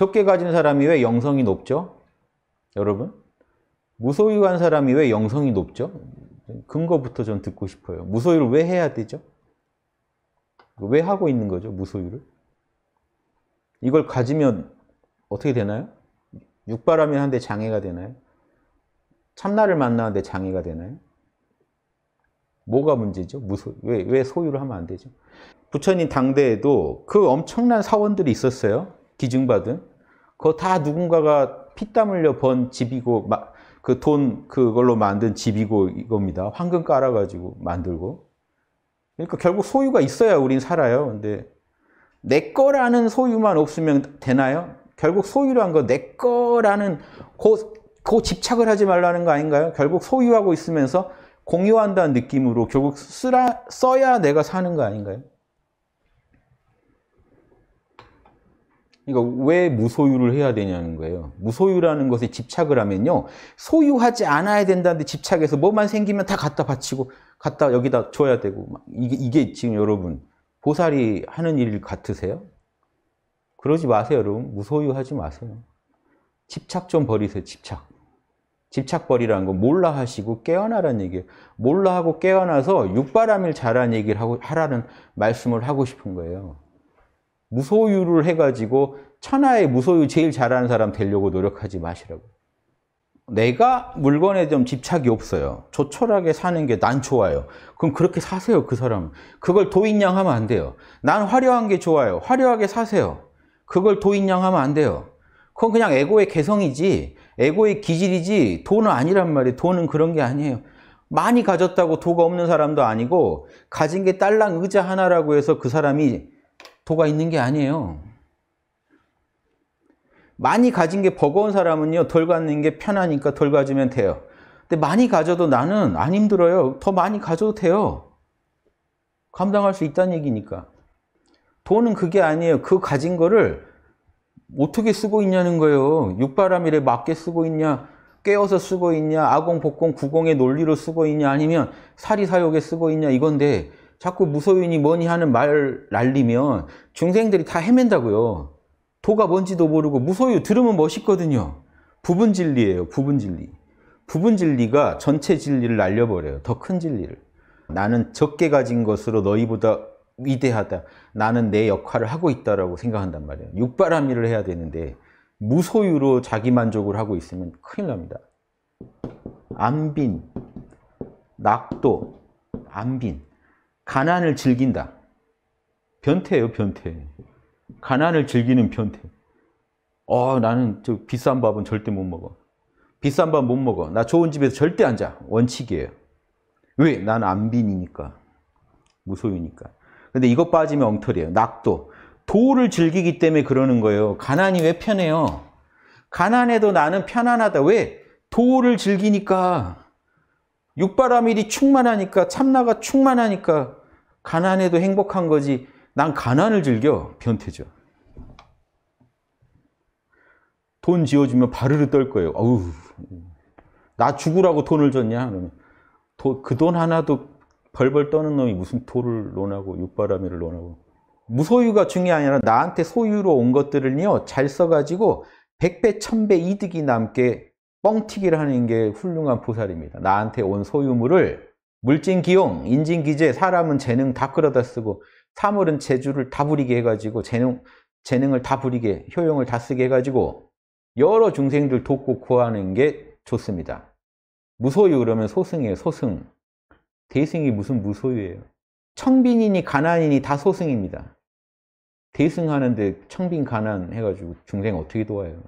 적게 가진 사람이 왜 영성이 높죠? 여러분? 무소유한 사람이 왜 영성이 높죠? 근거부터 좀 듣고 싶어요. 무소유를 왜 해야 되죠? 왜 하고 있는 거죠? 무소유를? 이걸 가지면 어떻게 되나요? 육바람이 한데 장애가 되나요? 참나를 만나는데 장애가 되나요? 뭐가 문제죠? 무소, 왜, 왜 소유를 하면 안 되죠? 부처님 당대에도 그 엄청난 사원들이 있었어요. 기증받은. 그거 다 누군가가 피땀 흘려 번 집이고, 그 돈 그걸로 만든 집이고 이겁니다. 황금 깔아가지고 만들고. 그러니까 결국 소유가 있어야 우린 살아요. 근데 내 거라는 소유만 없으면 되나요? 결국 소유란 거, 내 거라는 그, 그 집착을 하지 말라는 거 아닌가요? 결국 소유하고 있으면서 공유한다는 느낌으로 결국 쓰라, 써야 내가 사는 거 아닌가요? 그러니까 왜 무소유를 해야 되냐는 거예요. 무소유라는 것에 집착을 하면요. 소유하지 않아야 된다는데 집착해서 뭐만 생기면 다 갖다 바치고 갖다 여기다 줘야 되고 이게, 이게 지금 여러분 보살이 하는 일 같으세요? 그러지 마세요 여러분. 무소유하지 마세요. 집착 좀 버리세요. 집착. 집착 버리라는 건 몰라 하시고 깨어나라는 얘기예요. 몰라 하고 깨어나서 육바람일 잘한 얘기를 하고 하라는 말씀을 하고 싶은 거예요. 무소유를 해가지고 천하의 무소유 제일 잘하는 사람 되려고 노력하지 마시라고. 내가 물건에 좀 집착이 없어요. 조촐하게 사는 게 난 좋아요. 그럼 그렇게 사세요, 그 사람. 그걸 도인양 하면 안 돼요. 난 화려한 게 좋아요. 화려하게 사세요. 그걸 도인양 하면 안 돼요. 그건 그냥 에고의 개성이지, 에고의 기질이지, 돈은 아니란 말이에요. 돈은 그런 게 아니에요. 많이 가졌다고 도가 없는 사람도 아니고, 가진 게 딸랑 의자 하나라고 해서 그 사람이 도가 있는 게 아니에요. 많이 가진 게 버거운 사람은요, 덜 갖는 게 편하니까 덜 가지면 돼요. 근데 많이 가져도 나는 안 힘들어요. 더 많이 가져도 돼요. 감당할 수 있다는 얘기니까. 돈은 그게 아니에요. 그 가진 거를 어떻게 쓰고 있냐는 거예요. 육바람일에 맞게 쓰고 있냐, 깨어서 쓰고 있냐, 아공, 복공, 구공의 논리로 쓰고 있냐, 아니면 사리사욕에 쓰고 있냐, 이건데, 자꾸 무소유니 뭐니 하는 말 날리면 중생들이 다 헤맨다고요. 도가 뭔지도 모르고 무소유 들으면 멋있거든요. 부분 진리예요. 부분 진리. 부분 진리가 전체 진리를 날려버려요. 더 큰 진리를. 나는 적게 가진 것으로 너희보다 위대하다. 나는 내 역할을 하고 있다라고 생각한단 말이에요. 육바람일을 해야 되는데 무소유로 자기 만족을 하고 있으면 큰일 납니다. 안빈, 낙도, 안빈. 가난을 즐긴다. 변태예요, 변태. 가난을 즐기는 변태. 어, 나는 저 비싼 밥은 절대 못 먹어. 비싼 밥 못 먹어. 나 좋은 집에서 절대 안 자. 원칙이에요. 왜? 나는 안빈이니까. 무소유니까. 근데 이것 빠지면 엉터리예요. 낙도. 도를 즐기기 때문에 그러는 거예요. 가난이 왜 편해요? 가난해도 나는 편안하다. 왜? 도를 즐기니까. 육바라밀이 충만하니까, 참나가 충만하니까, 가난해도 행복한 거지. 난 가난을 즐겨. 변태죠. 돈 지어주면 바르르 떨 거예요. 어우, 나 죽으라고 돈을 줬냐? 그 돈 하나도 벌벌 떠는 놈이 무슨 토를 논하고 육바라밀을 논하고. 무소유가 중요한 아니라 나한테 소유로 온 것들을요, 잘 써가지고 백배, 천배 이득이 남게 뻥튀기를 하는 게 훌륭한 보살입니다. 나한테 온 소유물을 물진 기용, 인진 기재, 사람은 재능 다 끌어다 쓰고 사물은 재주를 다 부리게 해가지고 재능, 재능을 다 부리게, 효용을 다 쓰게 해가지고 여러 중생들 돕고 구하는 게 좋습니다. 무소유 그러면 소승이에요, 소승. 대승이 무슨 무소유예요. 청빈이니 가난이니 다 소승입니다. 대승하는데 청빈 가난 해가지고 중생 어떻게 도와요?